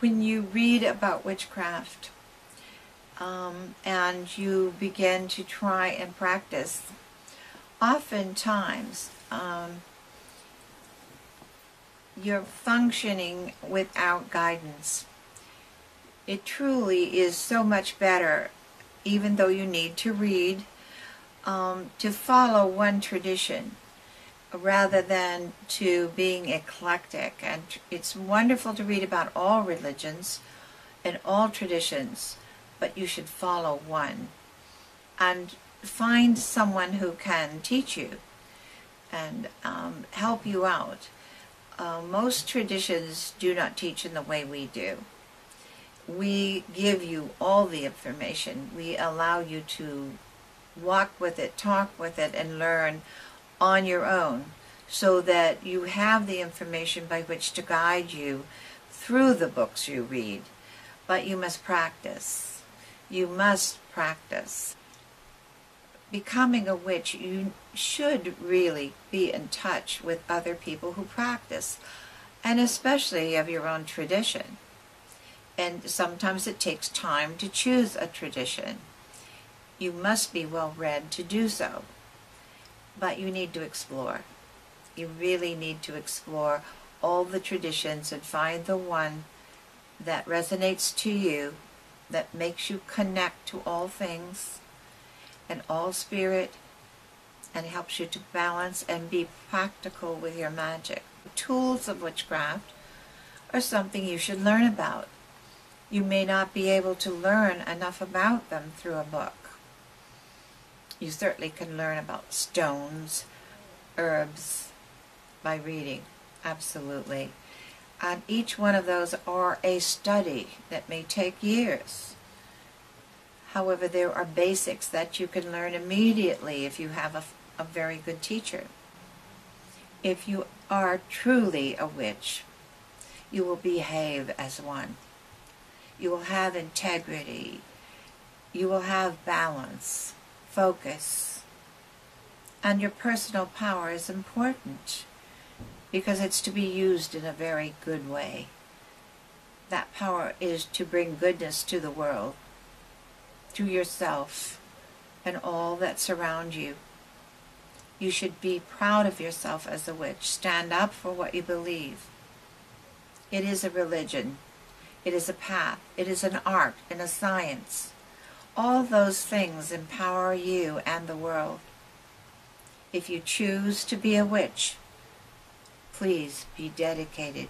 when you read about witchcraft um, and you begin to try and practice, oftentimes um, you're functioning without guidance. It truly is so much better, even though you need to read, um, to follow one tradition rather than to being eclectic. And it's wonderful to read about all religions and all traditions, but you should follow one and find someone who can teach you and um, help you out. Uh, most traditions do not teach in the way we do. We give you all the information. We allow you to walk with it, talk with it, and learn on your own so that you have the information by which to guide you through the books you read. But you must practice. You must practice. Becoming a witch, you should really be in touch with other people who practice, and especially of your own tradition. And sometimes it takes time to choose a tradition. You must be well read to do so but you need to explore. You really need to explore all the traditions and find the one that resonates to you, that makes you connect to all things and all spirit, and helps you to balance and be practical with your magic. The tools of witchcraft are something you should learn about. You may not be able to learn enough about them through a book you certainly can learn about stones, herbs, by reading. Absolutely. And each one of those are a study that may take years. However, there are basics that you can learn immediately if you have a, a very good teacher. If you are truly a witch, you will behave as one. You will have integrity. You will have balance focus. And your personal power is important because it's to be used in a very good way. That power is to bring goodness to the world, to yourself, and all that surround you. You should be proud of yourself as a witch. Stand up for what you believe. It is a religion. It is a path. It is an art and a science. All those things empower you and the world. If you choose to be a witch, please be dedicated